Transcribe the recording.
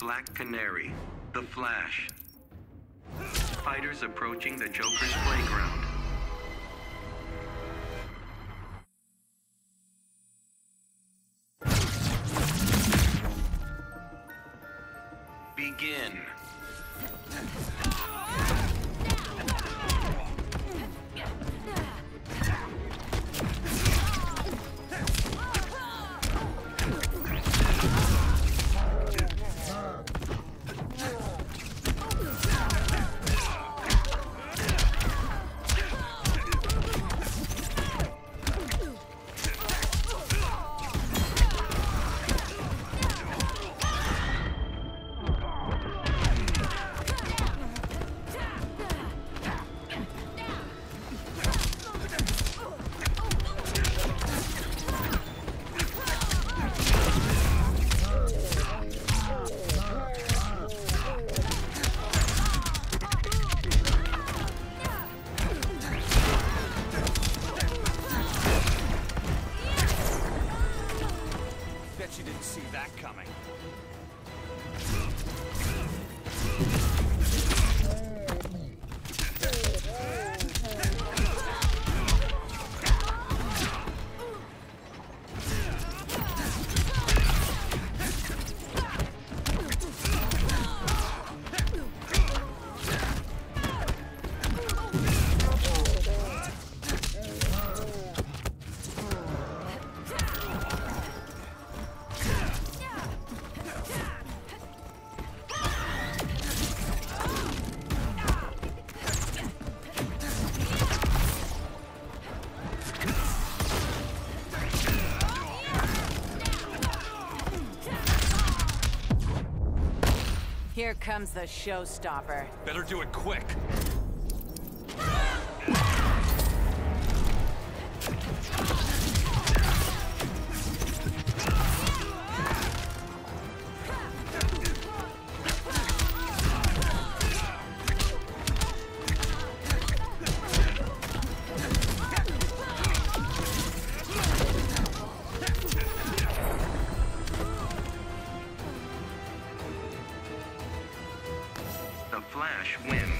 Black Canary, The Flash. Fighters approaching the Joker's playground. Begin. You didn't see that coming. Here comes the showstopper. Better do it quick. Flash wins.